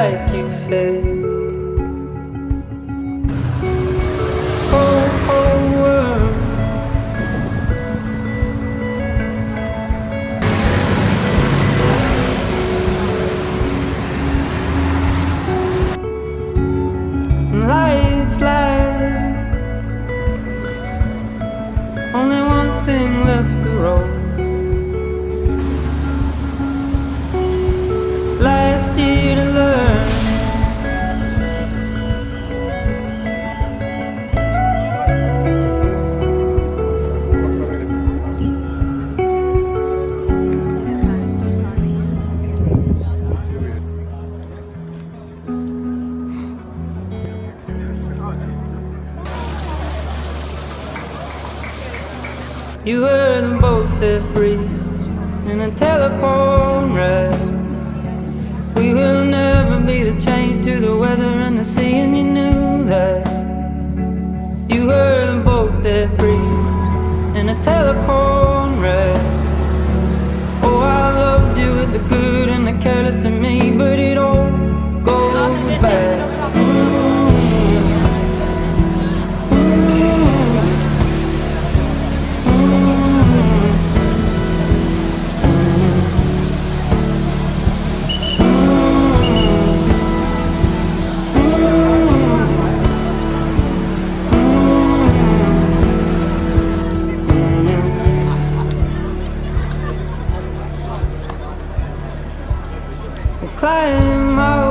like you said. You were the boat that breathed in a telephone ride. We will never be the change to the weather and the sea, and you knew that. You were the boat that breathed in a telephone wreck. Oh, I loved you with the good and the careless in me, but it all goes back. Climb out